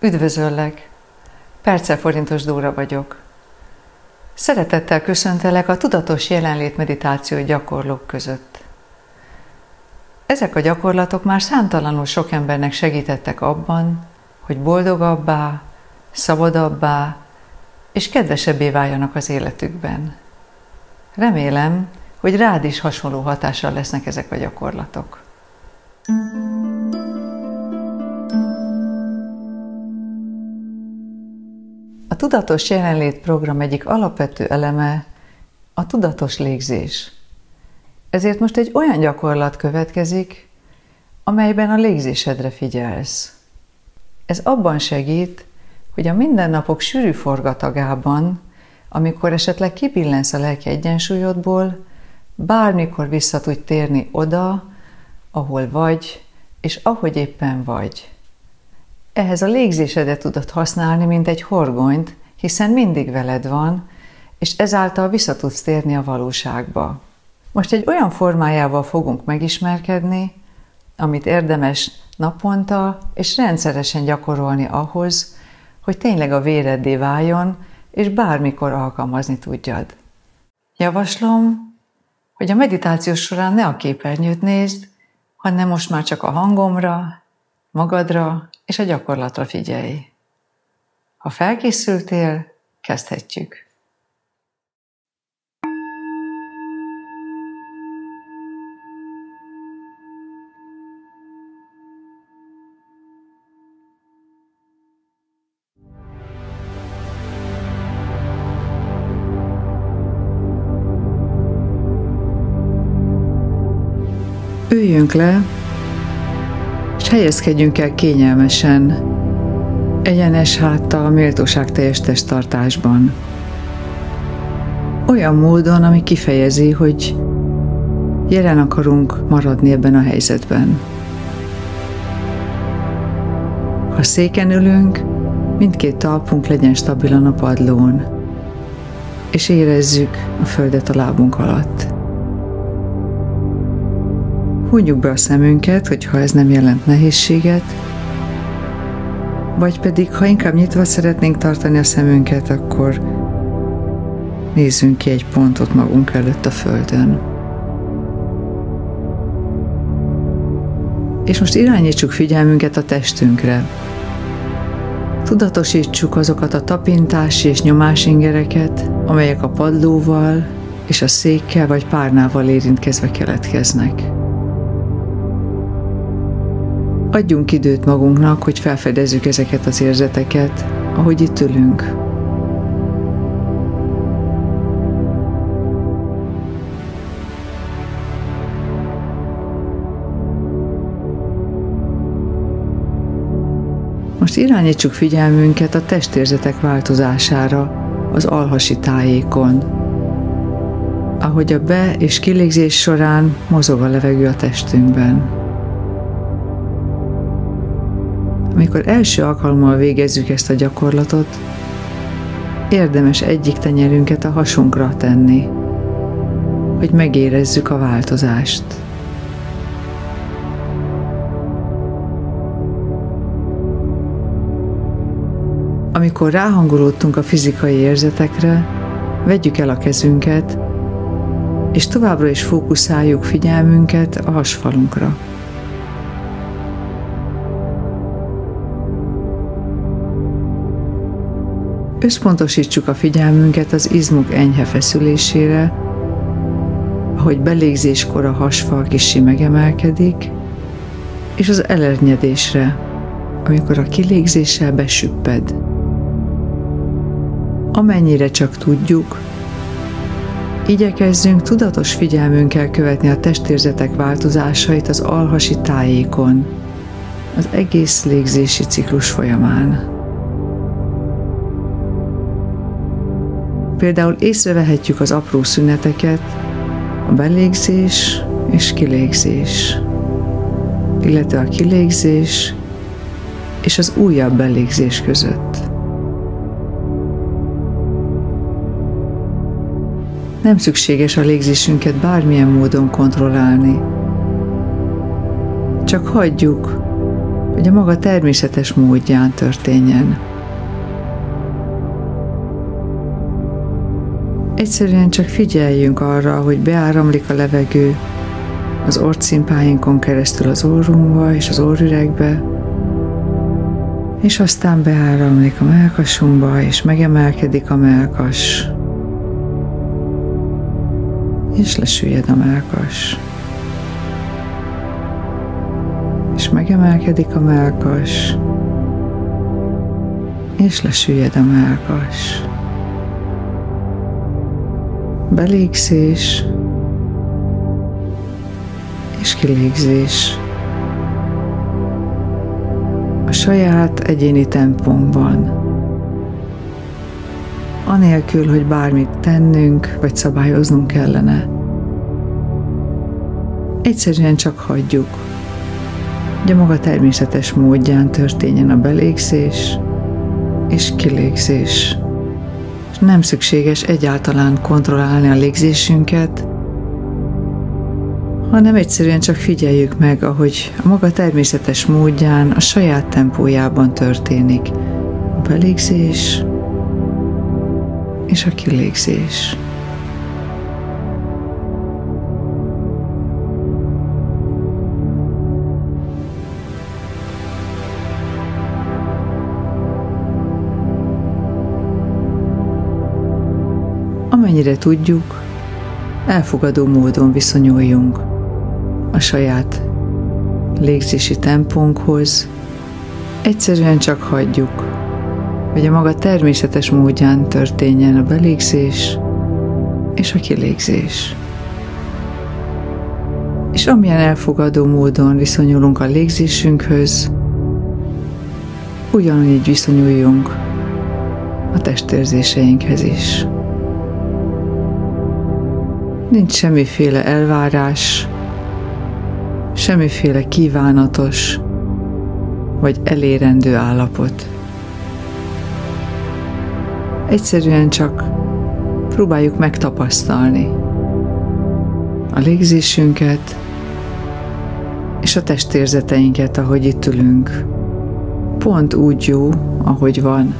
Üdvözöllek! Perce forintos Dóra vagyok. Szeretettel köszöntelek a tudatos jelenlét meditáció gyakorlók között. Ezek a gyakorlatok már számtalanul sok embernek segítettek abban, hogy boldogabbá, szabadabbá és kedvesebbé váljanak az életükben. Remélem, hogy rád is hasonló hatással lesznek ezek a gyakorlatok. A Tudatos Jelenlét program egyik alapvető eleme a tudatos légzés. Ezért most egy olyan gyakorlat következik, amelyben a légzésedre figyelsz. Ez abban segít, hogy a mindennapok sűrű forgatagában, amikor esetleg kibillensz a lelki egyensúlyodból, bármikor vissza tudj térni oda, ahol vagy, és ahogy éppen vagy. Ehhez a légzésedet tudod használni, mint egy horgonyt, hiszen mindig veled van, és ezáltal vissza tudsz térni a valóságba. Most egy olyan formájával fogunk megismerkedni, amit érdemes naponta és rendszeresen gyakorolni ahhoz, hogy tényleg a véreddé váljon, és bármikor alkalmazni tudjad. Javaslom, hogy a meditáció során ne a képernyőt nézd, hanem most már csak a hangomra, magadra és a gyakorlatra figyelj. Ha felkészültél, kezdhetjük. Üljünk le, és helyezkedjünk el kényelmesen, egyenes háttal, méltóság teljes testtartásban. Olyan módon, ami kifejezi, hogy jelen akarunk maradni ebben a helyzetben. Ha széken ülünk, mindkét talpunk legyen stabilan a padlón, és érezzük a földet a lábunk alatt. Húgyjuk be a szemünket, hogyha ez nem jelent nehézséget, vagy pedig, ha inkább nyitva szeretnénk tartani a szemünket, akkor nézzünk ki egy pontot magunk előtt a Földön. És most irányítsuk figyelmünket a testünkre. Tudatosítsuk azokat a tapintási és nyomásingereket, amelyek a padlóval és a székkel vagy párnával érintkezve keletkeznek. Adjunk időt magunknak, hogy felfedezzük ezeket az érzeteket, ahogy itt ülünk. Most irányítsuk figyelmünket a testérzetek változására az alhasi tájékon, ahogy a be- és kilégzés során mozog a levegő a testünkben. Amikor első alkalommal végezzük ezt a gyakorlatot, érdemes egyik tenyerünket a hasunkra tenni, hogy megérezzük a változást. Amikor ráhangolódtunk a fizikai érzetekre, vegyük el a kezünket, és továbbra is fókuszáljuk figyelmünket a hasfalunkra. Összpontosítsuk a figyelmünket az izmok enyhe feszülésére, ahogy belégzéskor a hasfal kicsi megemelkedik, és az elernyedésre, amikor a kilégzéssel besüpped. Amennyire csak tudjuk, igyekezzünk tudatos figyelmünkkel követni a testérzetek változásait az alhasi tájékon, az egész légzési ciklus folyamán. Például észrevehetjük az apró szüneteket, a belégzés és kilégzés, illetve a kilégzés és az újabb belégzés között. Nem szükséges a légzésünket bármilyen módon kontrollálni. Csak hagyjuk, hogy a maga természetes módján történjen. Egyszerűen csak figyeljünk arra, hogy beáramlik a levegő az orcimpáinkon keresztül az orrunkba és az orrüregbe, és aztán beáramlik a melkasunkba, és megemelkedik a melkas, és lesüllyed a melkas. És megemelkedik a melkas, és lesüllyed a melkas. Belégzés, és kilégzés. A saját egyéni tempónkban. Anélkül, hogy bármit tennünk, vagy szabályoznunk kellene. Egyszerűen csak hagyjuk, hogy a maga természetes módján történjen a belégzés és kilégzés. Nem szükséges egyáltalán kontrollálni a légzésünket, hanem egyszerűen csak figyeljük meg, ahogy a maga természetes módján, a saját tempójában történik a belégzés és a kilégzés. Amennyire tudjuk, elfogadó módon viszonyuljunk a saját légzési tempónkhoz, egyszerűen csak hagyjuk, hogy a maga természetes módján történjen a belégzés és a kilégzés. És amilyen elfogadó módon viszonyulunk a légzésünkhöz, ugyanúgy viszonyuljunk a testérzéseinkhez is. Nincs semmiféle elvárás, semmiféle kívánatos vagy elérendő állapot. Egyszerűen csak próbáljuk megtapasztalni a légzésünket és a testérzeteinket, ahogy itt ülünk. Pont úgy jó, ahogy van.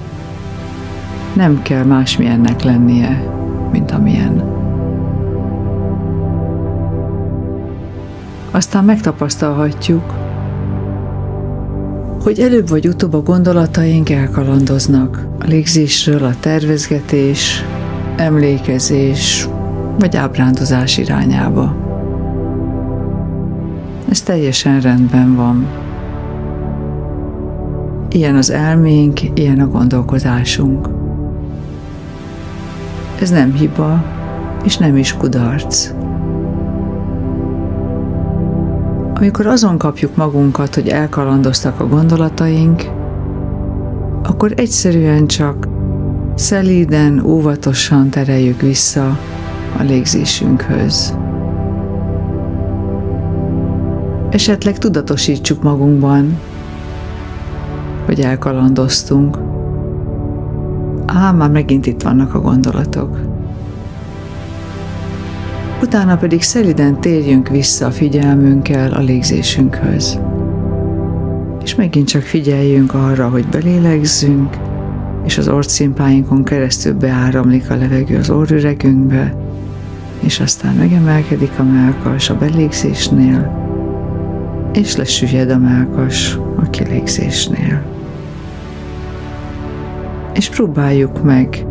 Nem kell másmilyennek lennie, mint amilyen. Aztán megtapasztalhatjuk, hogy előbb vagy utóbb a gondolataink elkalandoznak a légzésről a tervezgetés, emlékezés vagy ábrándozás irányába. Ez teljesen rendben van. Ilyen az elménk, ilyen a gondolkodásunk. Ez nem hiba, és nem is kudarc. Amikor azon kapjuk magunkat, hogy elkalandoztak a gondolataink, akkor egyszerűen csak szelíden, óvatosan tereljük vissza a légzésünkhöz. Esetleg tudatosítsuk magunkban, hogy elkalandoztunk. Á, már megint itt vannak a gondolatok utána pedig szeliden térjünk vissza a figyelmünkkel a légzésünkhöz. És megint csak figyeljünk arra, hogy belélegzzünk, és az orcimpáinkon keresztül beáramlik a levegő az orrüregünkbe, és aztán megemelkedik a melkas a belégzésnél, és lesüllyed a melkas a kilégzésnél. És próbáljuk meg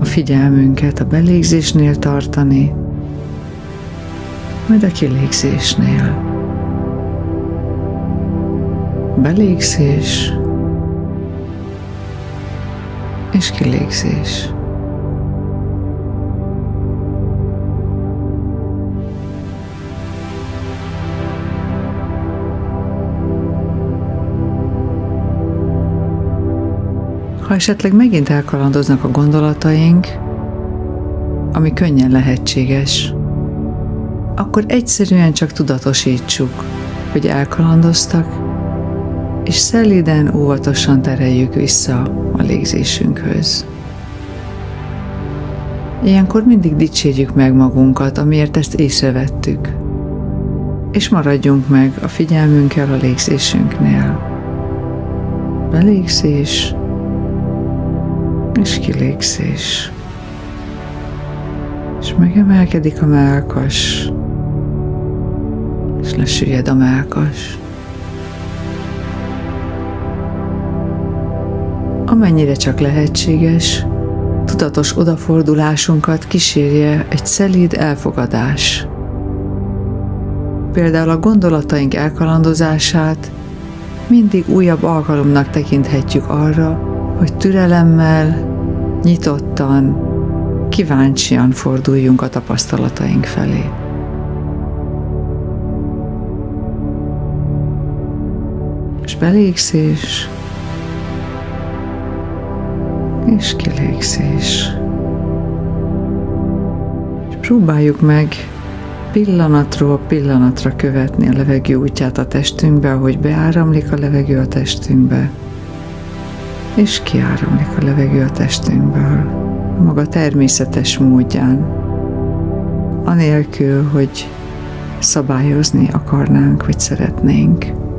a figyelmünket a belégzésnél tartani, majd a kilégzésnél. Belégzés és kilégzés. Ha esetleg megint elkalandoznak a gondolataink, ami könnyen lehetséges, akkor egyszerűen csak tudatosítsuk, hogy elkalandoztak, és szeliden, óvatosan tereljük vissza a légzésünkhöz. Ilyenkor mindig dicsérjük meg magunkat, amiért ezt észrevettük. És maradjunk meg a figyelmünkkel a légzésünknél. Belégzés és kilégzés. És megemelkedik a melkas, és lesüllyed a melkas. Amennyire csak lehetséges, tudatos odafordulásunkat kísérje egy szelíd elfogadás. Például a gondolataink elkalandozását mindig újabb alkalomnak tekinthetjük arra, hogy türelemmel, nyitottan, kíváncsian forduljunk a tapasztalataink felé. Belégzés, és kilégzés. És próbáljuk meg pillanatról pillanatra követni a levegő útját a testünkbe, ahogy beáramlik a levegő a testünkbe, és kiáramlik a levegő a testünkből, maga természetes módján, anélkül, hogy szabályozni akarnánk, vagy szeretnénk.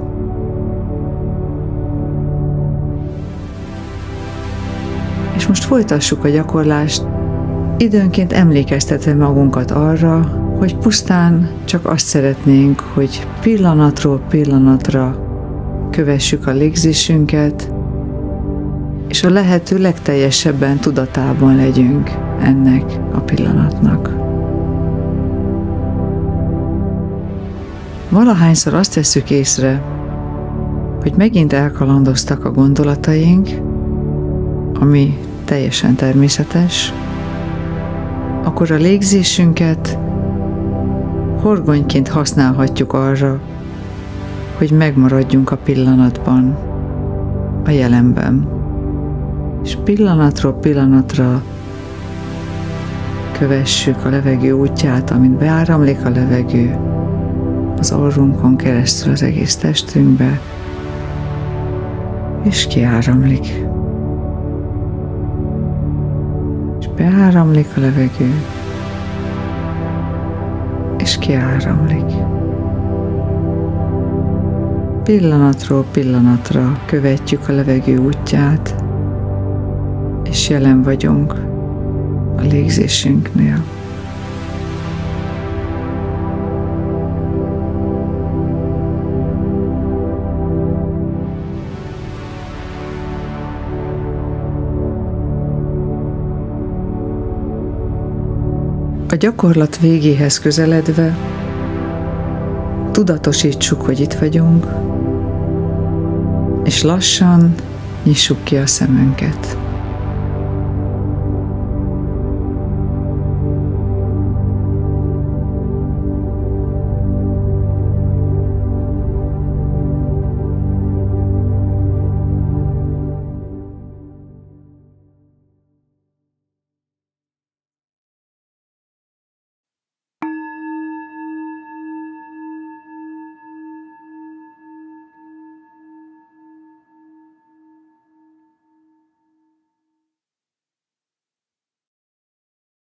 És most folytassuk a gyakorlást, időnként emlékeztetve magunkat arra, hogy pusztán csak azt szeretnénk, hogy pillanatról pillanatra kövessük a légzésünket, és a lehető legteljesebben tudatában legyünk ennek a pillanatnak. Valahányszor azt tesszük észre, hogy megint elkalandoztak a gondolataink, ami teljesen természetes, akkor a légzésünket horgonyként használhatjuk arra, hogy megmaradjunk a pillanatban, a jelenben. És pillanatról pillanatra kövessük a levegő útját, amint beáramlik a levegő az orrunkon keresztül az egész testünkbe, és kiáramlik. Beáramlik a levegő, és kiáramlik. Pillanatról pillanatra követjük a levegő útját, és jelen vagyunk a légzésünknél. A gyakorlat végéhez közeledve tudatosítsuk, hogy itt vagyunk, és lassan nyissuk ki a szemünket.